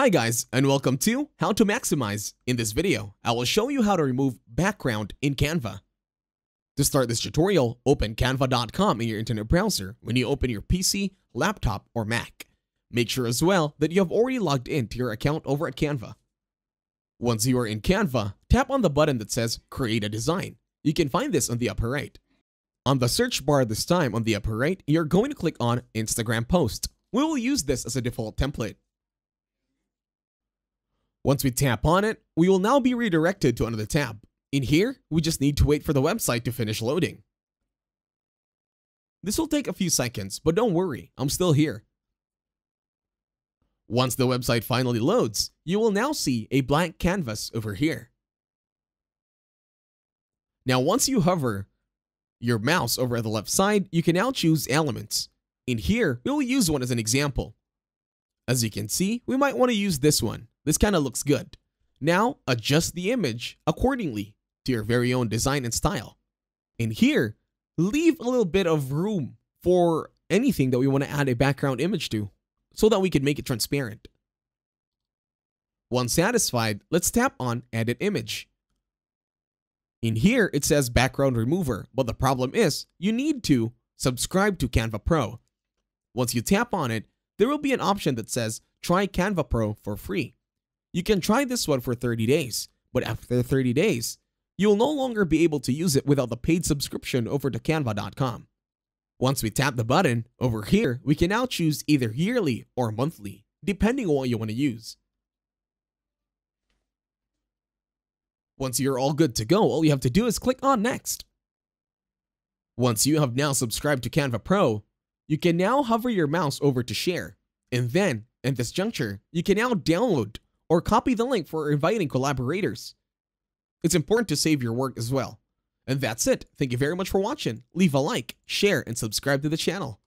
Hi guys, and welcome to How to Maximize. In this video, I will show you how to remove background in Canva. To start this tutorial, open canva.com in your internet browser when you open your PC, laptop, or Mac. Make sure as well that you have already logged in to your account over at Canva. Once you are in Canva, tap on the button that says Create a Design. You can find this on the upper right. On the search bar this time on the upper right, you're going to click on Instagram Post. We will use this as a default template. Once we tap on it, we will now be redirected to another tab. In here, we just need to wait for the website to finish loading. This will take a few seconds, but don't worry, I'm still here. Once the website finally loads, you will now see a blank canvas over here. Now once you hover your mouse over at the left side, you can now choose elements. In here, we will use one as an example. As you can see, we might want to use this one. This kind of looks good. Now, adjust the image accordingly to your very own design and style. In here, leave a little bit of room for anything that we want to add a background image to so that we can make it transparent. Once satisfied, let's tap on Edit Image. In here, it says Background Remover, but the problem is you need to subscribe to Canva Pro. Once you tap on it, there will be an option that says Try Canva Pro for free. You can try this one for 30 days, but after 30 days, you'll no longer be able to use it without the paid subscription over to canva.com. Once we tap the button, over here, we can now choose either yearly or monthly, depending on what you want to use. Once you're all good to go, all you have to do is click on Next. Once you have now subscribed to Canva Pro, you can now hover your mouse over to Share, and then, at this juncture, you can now download or copy the link for inviting collaborators. It's important to save your work as well. And that's it. Thank you very much for watching. Leave a like, share, and subscribe to the channel.